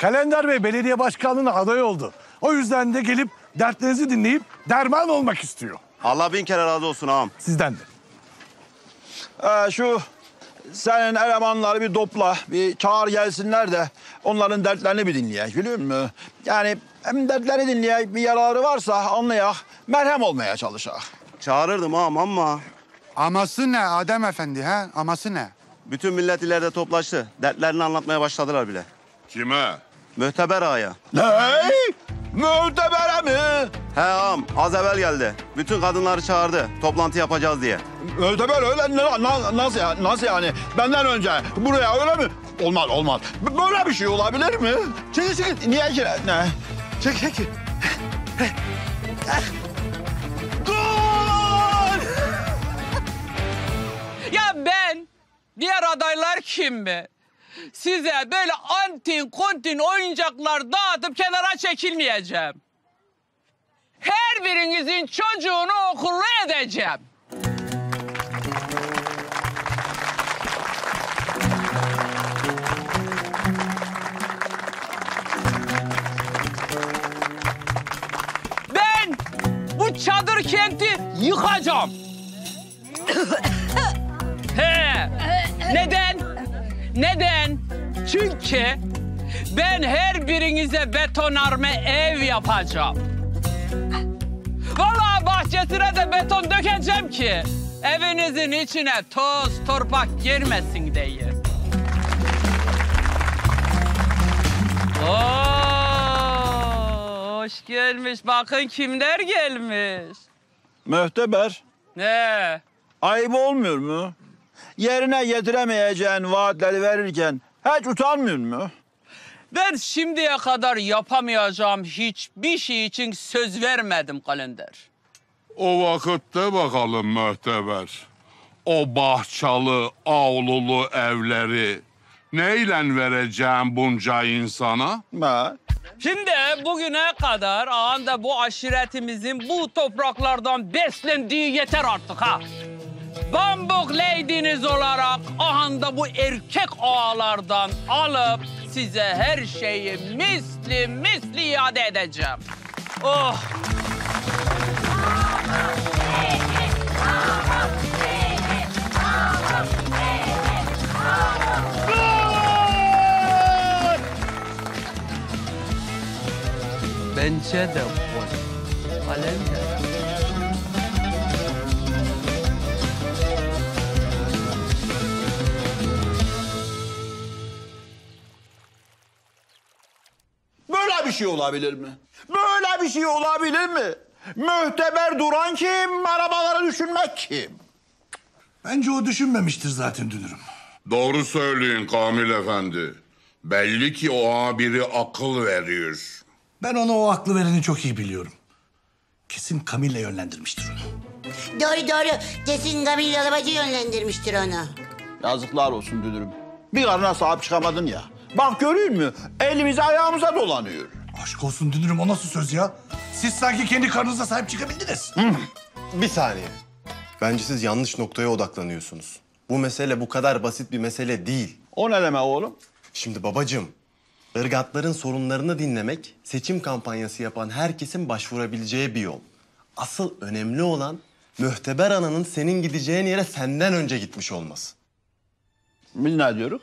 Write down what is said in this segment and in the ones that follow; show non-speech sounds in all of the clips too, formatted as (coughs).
Kalender Bey belediye başkanlığına aday oldu. O yüzden de gelip dertlerinizi dinleyip derman olmak istiyor. Allah bin kere razı olsun ağam. Sizden de. Ee, şu senin elemanları bir topla, bir çağır gelsinler de onların dertlerini bir dinleyek biliyor musun? Yani hem dertlerini dinleyek, bir yararı varsa anlayak, merhem olmaya çalışak. Çağırırdım ağam ama Aması ne Adem Efendi ha? Aması ne? bütün millet ileride toplaştı. Dertlerini anlatmaya başladılar bile. Kime? Mühteber ağaya. Ne? Mütebere mi? He ağam az evvel geldi. Bütün kadınları çağırdı. Toplantı yapacağız diye. Müteber öyle ne- na- nasıl ya, nasıl yani? Benden önce buraya öyle mi? Olmaz olmaz. B- Böyle bir şey olabilir mi? Çekil çekil. Niye ki? Ne? Çekil çekil. Gol! Ya ben diğer adaylar kim mi? Size böyle antin kontin oyuncaklar dağıtıp kenara çekilmeyeceğim. Her birinizin çocuğunu okullu edeceğim. Ben bu çadır kenti yıkacağım. (coughs) He. Neden? Neden? Çünkü ben her birinize betonarme ev yapacağım. Vallahi bahçesine de beton dökeceğim ki evinizin içine toz torpak girmesin diye. Oo, hoş gelmiş. Bakın kimler gelmiş. Mühteber. Ne? Ayıp olmuyor mu? Yerine getiremeyeceğin vaatleri verirken hiç utanmıyor mu? Ben şimdiye kadar yapamayacağım hiçbir şey için söz vermedim kalender. O vakitte bakalım mühteber. O bahçalı, avlulu evleri neyle vereceğim bunca insana? Ha? Şimdi bugüne kadar anda bu aşiretimizin bu topraklardan beslendiği yeter artık ha. Bambuk Lady'niz olarak ahanda bu erkek ağalardan alıp size her şeyi misli misli iade edeceğim. Oh. Bence de gol. Kalender. Böyle şey olabilir mi? Böyle bir şey olabilir mi? Mühteber duran kim? Arabaları düşünmek kim? Bence o düşünmemiştir zaten dünürüm. Doğru söyleyin Kamil Efendi. Belli ki o ağa biri akıl veriyor. Ben ona o aklı vereni çok iyi biliyorum. Kesin Kamil'le yönlendirmiştir onu. Doğru doğru. Kesin Gabriel Alabacı yönlendirmiştir onu. Yazıklar olsun dünürüm. Bir karına sahip çıkamadın ya. Bak görüyor musun? Elimize ayağımıza dolanıyor. Aşk olsun dünürüm o nasıl söz ya? Siz sanki kendi karnınıza sahip çıkabildiniz. Bir saniye. Bence siz yanlış noktaya odaklanıyorsunuz. Bu mesele bu kadar basit bir mesele değil. O ne demek oğlum? Şimdi babacığım, ırgatların sorunlarını dinlemek seçim kampanyası yapan herkesin başvurabileceği bir yol. Asıl önemli olan mühteber ananın senin gideceğin yere senden önce gitmiş olması. Biz ne diyoruz?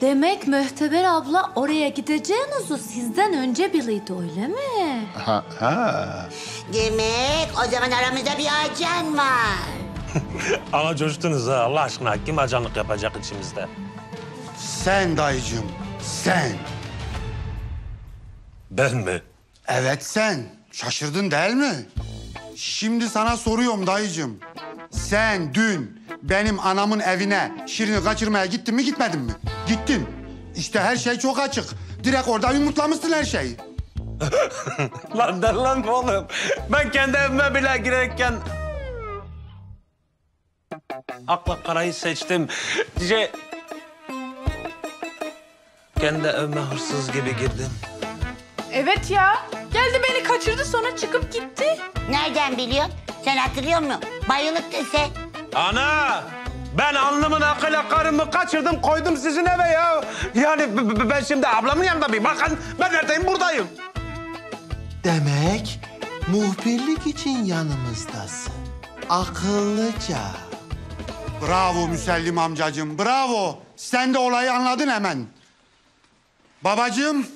Demek Möhteber abla oraya gideceğinizi sizden önce biliydi öyle mi? Ha, ha. Demek o zaman aramızda bir ajan var. (laughs) Ama coştunuz ha Allah aşkına kim ajanlık yapacak içimizde? Sen dayıcım, sen. Ben mi? Evet sen. Şaşırdın değil mi? Şimdi sana soruyorum dayıcım. Sen dün benim anamın evine Şirin'i kaçırmaya gittin mi gitmedin mi? Gittin. İşte her şey çok açık. Direkt orada yumurtlamışsın her şeyi. (laughs) Lan der lan mı oğlum? Ben kendi evime bile girerken... Akla karayı seçtim. Şey... Kendi evime hırsız gibi girdim. Evet ya. Geldi beni kaçırdı sonra çıkıp gitti. Nereden biliyorsun? Sen hatırlıyor musun? Bayılık dese. Ana! Ben alnımın akıyla karımı kaçırdım koydum sizin eve ya. Ya Yani ben şimdi ablamın yanında mıyım? Bakın ben neredeyim? Buradayım. Demek muhbirlik için yanımızdasın. Akıllıca. Bravo Müsellim amcacığım, bravo. Sen de olayı anladın hemen. Babacığım,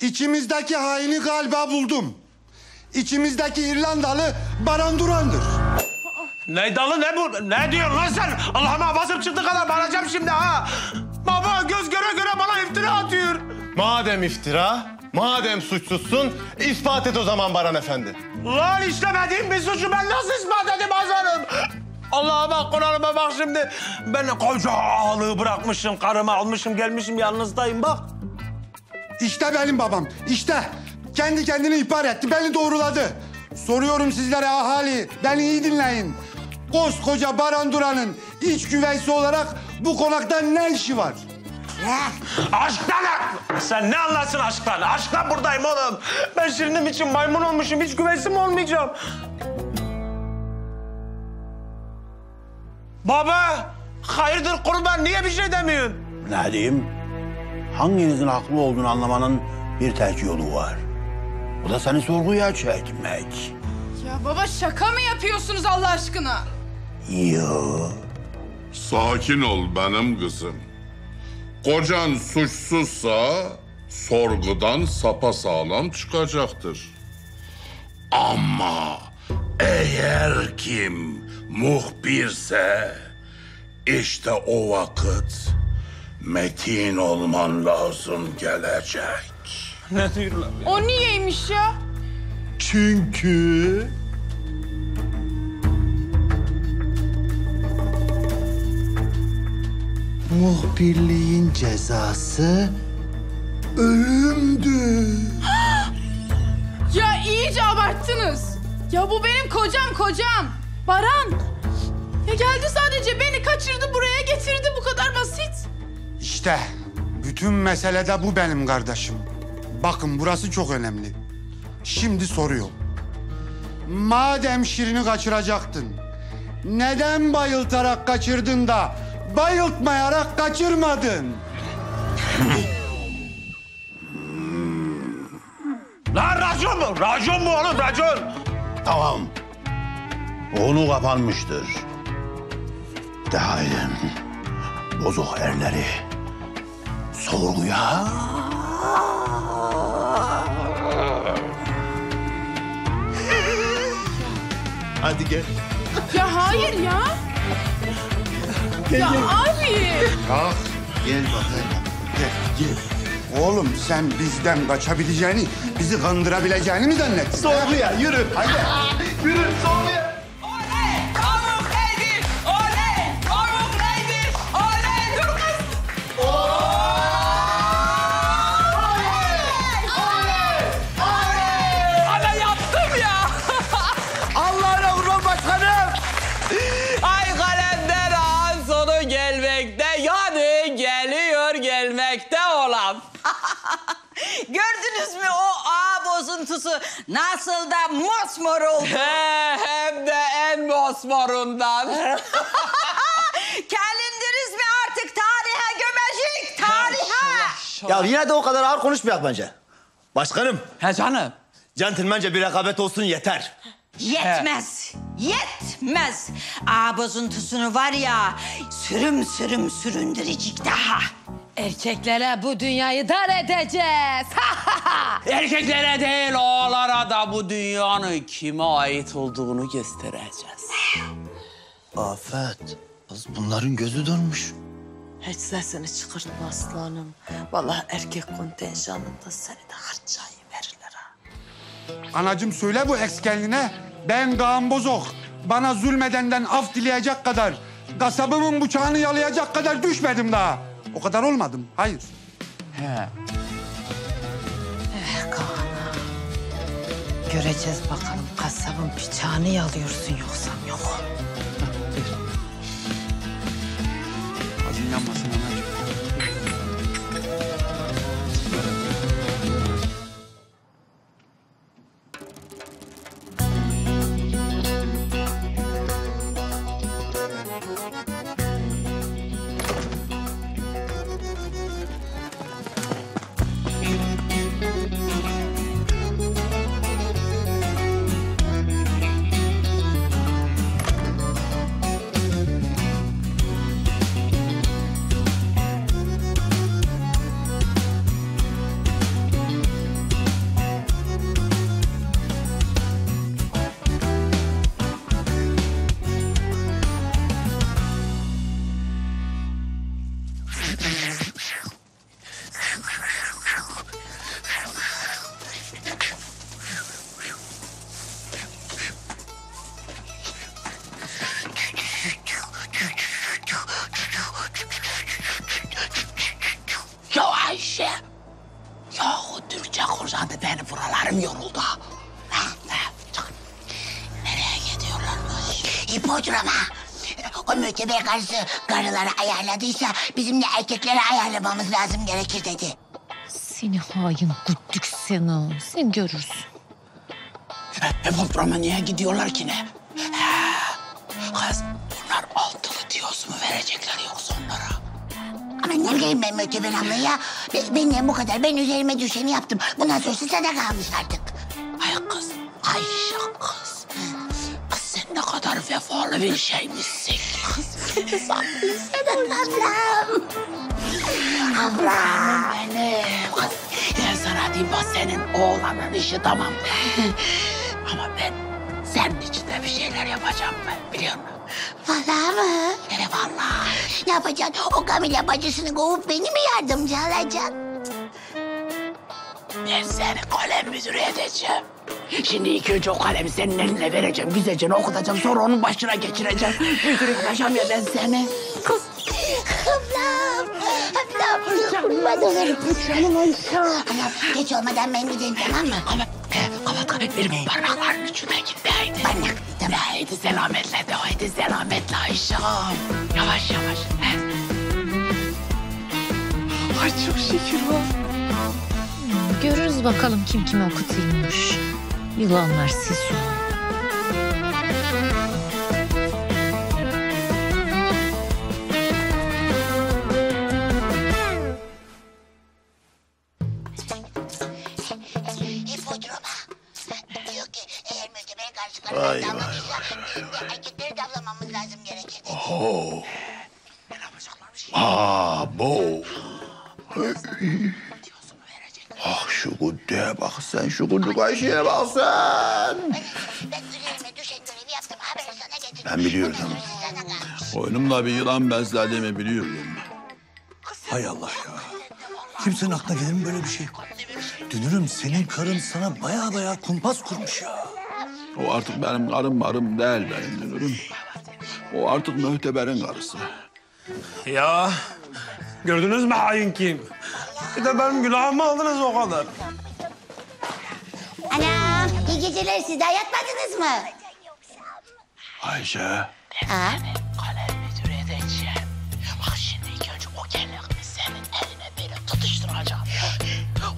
içimizdeki haini galiba buldum. İçimizdeki İrlandalı Baran Duran'dır. Ne dalı ne bu? Ne diyorsun lan sen? Allah'ıma basıp çıktı kadar bağıracağım şimdi ha. Baba göz göre göre bana iftira atıyor. Madem iftira, madem suçsuzsun ispat et o zaman Baran Efendi. Lan işlemediğim bir suçu ben nasıl ispat edeyim Hazarım? Allah'ıma Kur'an'ıma bak şimdi. Ben koca ağalığı bırakmışım, karımı almışım, gelmişim yanınızdayım bak. İşte benim babam, işte. Kendi kendini ihbar etti, beni doğruladı. Soruyorum sizlere ahali, beni iyi dinleyin. Koskoca Baran Duran'ın iç güveysi olarak bu konakta ne işi var? Aşktan! Sen ne anlarsın aşktan? Aşktan buradayım oğlum. Ben şirinim için maymun olmuşum. Hiç güvensim olmayacağım. Baba! Hayırdır kurban? Niye bir şey demiyorsun? Ne diyeyim? Hanginizin haklı olduğunu anlamanın bir tek yolu var. Bu da seni sorguya çekmek. Ya baba şaka mı yapıyorsunuz Allah aşkına? Yo. Sakin ol benim kızım. Kocan suçsuzsa sorgudan sapasağlam çıkacaktır. Ama eğer kim muhbirse işte o vakit metin olman lazım gelecek. Ne diyorlar? O niyeymiş ya? Çünkü... Muhbirliğin cezası ölümdür. (gasps) Ya iyice abarttınız. Ya bu benim kocam kocam. Baran. Ya geldi sadece beni kaçırdı buraya getirdi bu kadar basit. İşte bütün mesele de bu benim kardeşim. Bakın burası çok önemli. Şimdi soruyorum. Madem Şirin'i kaçıracaktın, neden bayıltarak kaçırdın da bayıltmayarak kaçırmadın? Lan racon mu? Racon mu oğlum racon? Tamam. Onu kapanmıştır. Haydi. Bozuk erleri sorguya. Hadi gel. Ya hayır ya. Ya abi. Kalk. Gel bakayım. Gel, gel. Oğlum sen bizden kaçabileceğini, bizi kandırabileceğini mi zannettin? Sorguya yürü. Hadi. (laughs) Yürü sorguya. Gelmekte olan. (laughs) Gördünüz mü o ağ bozuntusu nasıl da mosmor oldu? He, hem de en mosmorundan. (laughs) Kendiniz mi artık tarihe gömecek tarihe? Ya yine de o kadar ağır konuşmayak bence. Başkanım, He canım. centilmence bir rekabet olsun yeter. Yetmez, yetmez. Ağ bozuntusunu var ya sürüm sürüm süründürecek daha. Erkeklere bu dünyayı dar edeceğiz. Erkeklere değil oğlara da bu dünyanın kime ait olduğunu göstereceğiz. Afet, kız bunların gözü dönmüş. Hiç sesini çıkartma aslanım. Vallahi erkek kontenjanında seni de harcayı verirler ha. Anacım söyle bu ekskenline. Ben Kaan Bozok. Bana zulmedenden af dileyecek kadar, kasabımın bıçağını yalayacak kadar düşmedim daha. O kadar olmadım. Hayır. He. Eh Kaan'a. Göreceğiz bakalım kasabın bıçağını yalıyorsun yoksa yok. Acın yanmasın anacığım. Buralarım yoruldu. Nereye gidiyorlarmış? Hipodroma. O müteber karısı karıları ayarladıysa bizim de erkekleri ayarlamamız lazım gerekir dedi. Seni hain güttük seni. Sen görürsün. Hipodroma niye gidiyorlar ki ne? Kız bunlar altılı diyoruz mu verecekler yoksa onlara? Ama ne bileyim ben ya. Be- Benden bu kadar. Ben üzerime düşeni yaptım. Bundan sonrası sana kalmış artık. Ay kız, Ayşe kız. Kız sen ne kadar vefalı bir şeymişsin. Kız beni saklıyorsun Ablam. Ablam benim. Kız ben sana diyeyim bak senin oğlanın işi tamam. Ama ben senin için de bir şeyler yapacağım ben biliyor musun? Vallahi mı? Evet vallahi. Ne yapacaksın? O Kamila bacısını kovup beni mi yardımcı alacaksın? Ben seni kalem müdürü edeceğim. Şimdi ilk önce o kalemi senin eline vereceğim. Güzelce okutacağım. Sonra onun başına geçireceğim. Yapacağım ya ben seni. Kız. Ablam. Ablam. Kurban olurum. Canım Ayşe. Ablam geç olmadan ben gideyim tamam mı? Kapat, kapat, kapat. Benim parmakların ucuna. Haydi. Parmak, tamam. Haydi selametle de. Haydi selametle Ayşem. Yavaş yavaş. He. Ay çok şükür var. Görürüz bakalım kim kime okutuymuş. Yılanlar siz olun. Hipodroma. Aa, bu. Ah şu güddeye bak sen, şu güddük Ayşe'ye bak sen. Ben biliyorum. Koynumda bir yılan beslediğimi biliyorum. Hay Allah ya. Kimsenin aklına gelir mi böyle bir şey? Dünürüm senin karın sana baya baya kumpas kurmuş ya. O artık benim karım marım değil benim dünürüm. O artık mühteberin karısı. Ya gördünüz mü hain kim? Bir de benim günahımı aldınız o kadar. Anam iyi geceler siz daha yatmadınız mı? Ayşe. Ha? Kalem müdür edeceğim. Bak şimdi ilk önce o kelleğini senin eline böyle tutuşturacağım.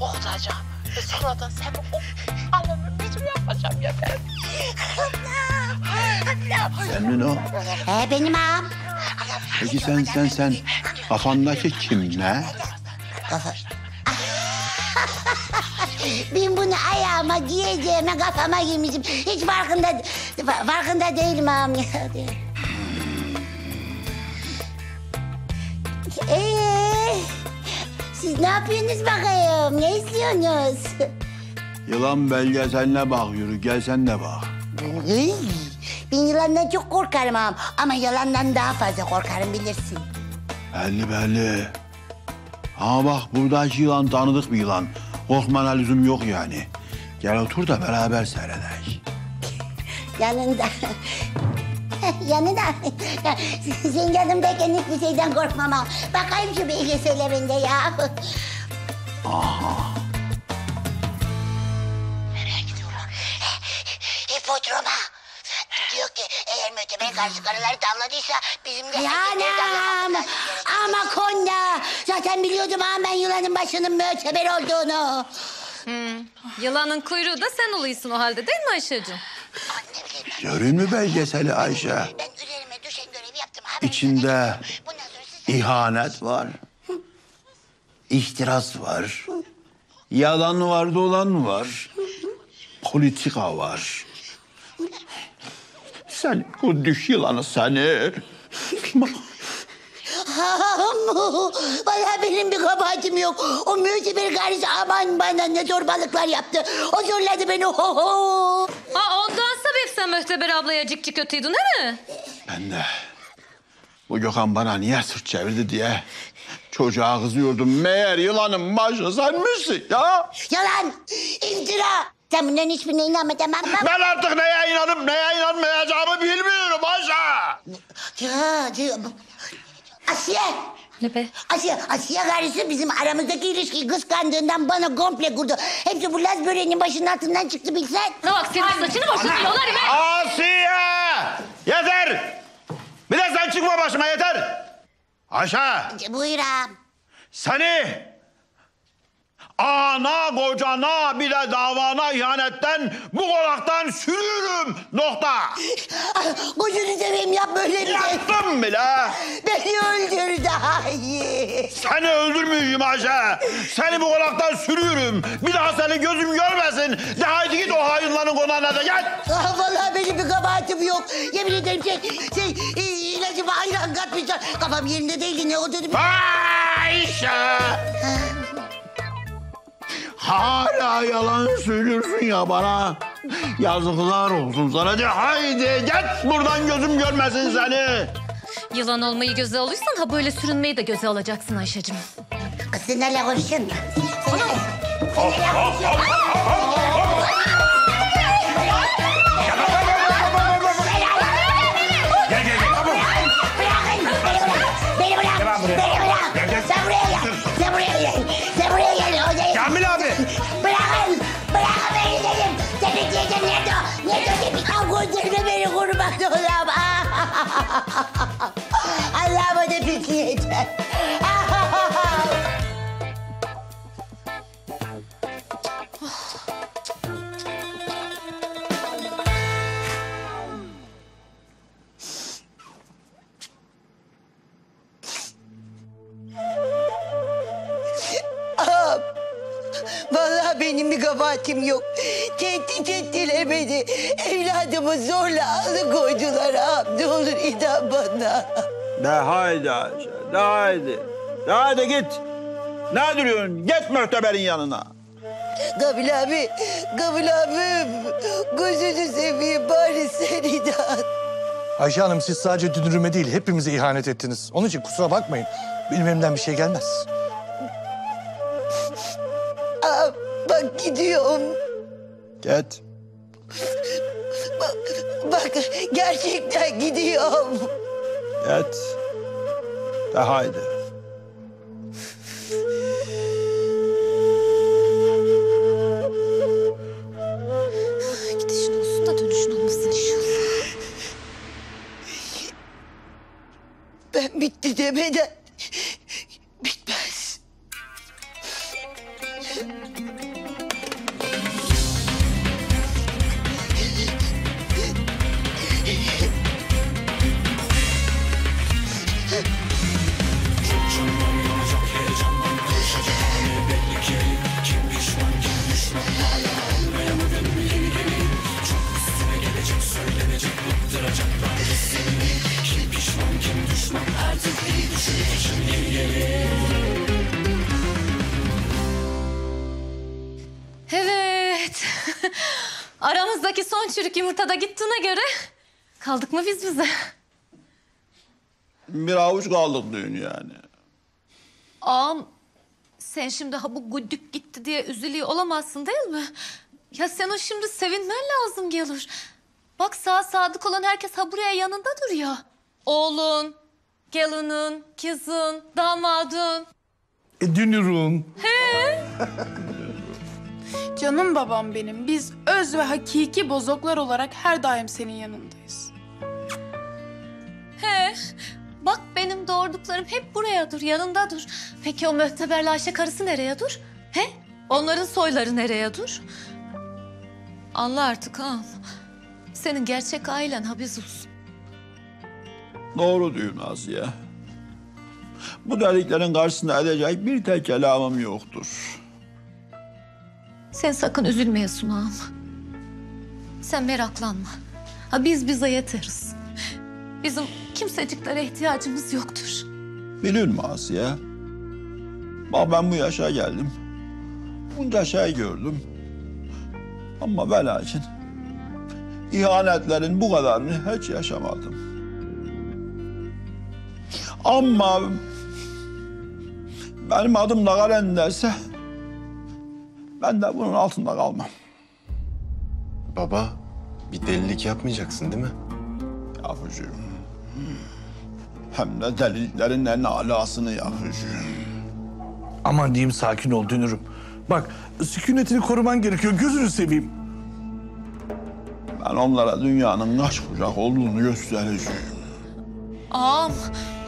Okutacağım. Ve sonradan sen o kalemi müdür yapacağım ya ben. Senin o. He benim ağam. Peki sen sen sen kafandaki kim ne? Kafa... ben bunu ayağıma giyeceğime kafama giymişim. Hiç farkında farkında değilim ağam ya. Ee, siz ne yapıyorsunuz bakayım? Ne istiyorsunuz? Yılan belgeseline bak yürü gel sen de bak. Ben yılandan çok korkarım ağam. Ama yalandan daha fazla korkarım bilirsin. Belli belli. Ama bak buradaki yılan tanıdık bir yılan. Korkmana lüzum yok yani. Gel otur da beraber seyredelim. Yanında. (laughs) Yanında. (laughs) Sen yanımdayken hiçbir şeyden korkmam ağam. Bakayım şu belgesellerinde ya. Aha. Hipodroma. Ki eğer müteber karşı karıları tavladıysa bizim de erkekleri tavlamamız anam, lazım. Ama Konda. Zaten biliyordum ağam ben yılanın başının müteber olduğunu. Yılanın kuyruğu da sen oluyorsun o halde değil mi Ayşe'cim? Görün mü belgeseli Ayşe? İçinde ihanet var. ihtiras var. Yalan var, dolan var. Politika var. Sen Kudüs yılanı seni. Amu, Vallahi benim bir kabahatim yok. O müteber karısı aman bana ne zorbalıklar yaptı. O zorladı beni. Ho ho. Aa, ondan sebep sen Möhteber ablaya cik cik ötüydün değil mi? Ben de bu Gökhan bana niye sırt çevirdi diye çocuğa kızıyordum. Meğer yılanın başı senmişsin ya. Yalan. Sen bunların hiçbirine inanma tamam mı? Ben artık neye inanıp neye inanmayacağımı bilmiyorum Ayşe. Ya, ya, Asiye. Ne be? Asiye, Asiye karısı bizim aramızdaki ilişkiyi kıskandığından bana komple kurdu. Hepsi bu Laz böreğinin başının altından çıktı bilsen. Ne bak senin saçını başını yolarım be. Asiye! Yeter! Bir de sen çıkma başıma yeter! Ayşe! Buyur ağam. Seni ana kocana bir de davana ihanetten bu konaktan sürüyorum nokta. Gözünü seveyim yap böyle bir şey. Yaptım bile. Beni öldür daha iyi. Seni öldürmeyeceğim Ayşe. Seni bu konaktan sürüyorum. Bir daha seni gözüm görmesin. De haydi git o hainlerin konağına da gel. Ah, vallahi benim bir kabahatim yok. Yemin ederim şey, şey e, ilacıma ayran katmışlar. Kafam yerinde değildi ne olduğunu... Ayşe! Hala yalan söylüyorsun ya bana. Yazıklar olsun sana. De haydi git buradan gözüm görmesin seni. Yılan olmayı göze alırsan ha böyle sürünmeyi de göze alacaksın Ayşe'cim. Kız. Gel gel gel. Beni bırak. Beni bırak. Sen. Sen buraya gel. Sen buraya gel. Ah gözlerine beni da Allah'ım. (laughs) Allah'ıma da peki yeter. Ağam, (laughs) Vallahi benim bir kabahatim yok. Beni. Evladımı zorla alıkoydular ağam. Ne olur inan bana. De haydi Ayşe. De haydi. De haydi git. Ne duruyorsun? Git mühteberin yanına. Kabil abi, Kabil abim. Gözünü seveyim bari sen inan. Ayşe Hanım siz sadece dünürüme değil hepimize ihanet ettiniz. Onun için kusura bakmayın. Benim elimden bir şey gelmez. Ağam, bak gidiyorum. Git. Bak, bak gerçekten gidiyorum. Git. De haydi. Gidişin olsun da dönüşün olmasın inşallah. Ben bitti demeden Aramızdaki son çürük yumurta da gittiğine göre kaldık mı biz bize? Bir avuç kaldık düğün yani. Ağam sen şimdi ha bu güdük gitti diye üzülüyor olamazsın değil mi? Ya sen o şimdi sevinmen lazım gelir. Bak sağ sadık olan herkes ha buraya yanında duruyor. Oğlun, gelinin, kızın, damadın. E, dünürüm. He? (laughs) Canım babam benim. Biz öz ve hakiki bozoklar olarak her daim senin yanındayız. He. Bak benim doğurduklarım hep buraya dur, yanında dur. Peki o mühteberli Ayşe karısı nereye dur? He? Onların soyları nereye dur? Anla artık ağam. Senin gerçek ailen ha biz olsun. Doğru diyorsun Asiye. Bu dediklerin karşısında edecek bir tek kelamım yoktur. Sen sakın üzülmeyesin ağam. Sen meraklanma. Ha biz bize yeteriz. Bizim kimseciklere ihtiyacımız yoktur. Biliyor musun Asiye? Bak ben bu yaşa geldim. Bunca şey gördüm. Ama ve lakin ihanetlerin bu kadarını hiç yaşamadım. Ama benim adım da derse ben de bunun altında kalmam. Baba bir delilik yapmayacaksın değil mi? Yavrucuğum. Hem de deliliklerin en alasını yakış. Aman diyeyim sakin ol Dünürüm. Bak sükunetini koruman gerekiyor. Gözünü seveyim. Ben onlara dünyanın kaç kucak olduğunu göstereceğim. Ağam,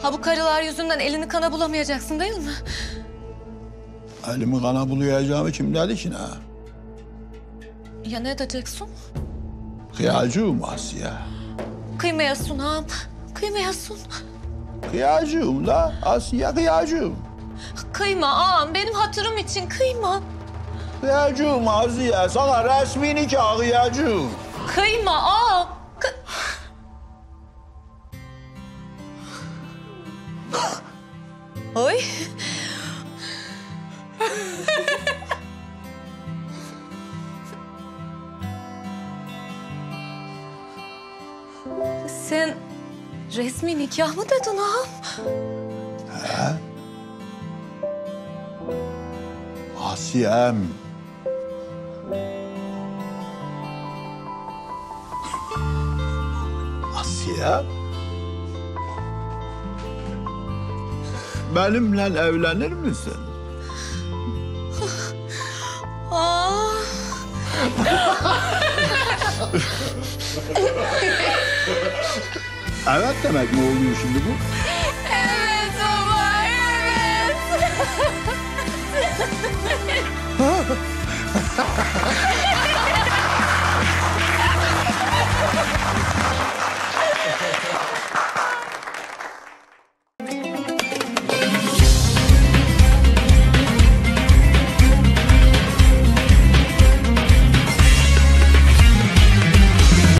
ha bu karılar yüzünden elini kana bulamayacaksın değil mi? Elimi kana bulayacağım kim dedi ki ne? Ya ne edeceksin? Kıyacığım Asya. Kıymayasın ağam, kıymayasın. Kıyacığım da Asya kıyacığım. Kıyma ağam, benim hatırım için kıyma. Kıyacığım Asya. Sana resmi nikah kıyacığım. Kıyma ağam. Kı- Oy. Resmi nikah mı dedin ağam? He? Asiyem. Asiye. Benimle evlenir misin? Evet demek ne oluyor şimdi bu? Evet baba, evet. (laughs)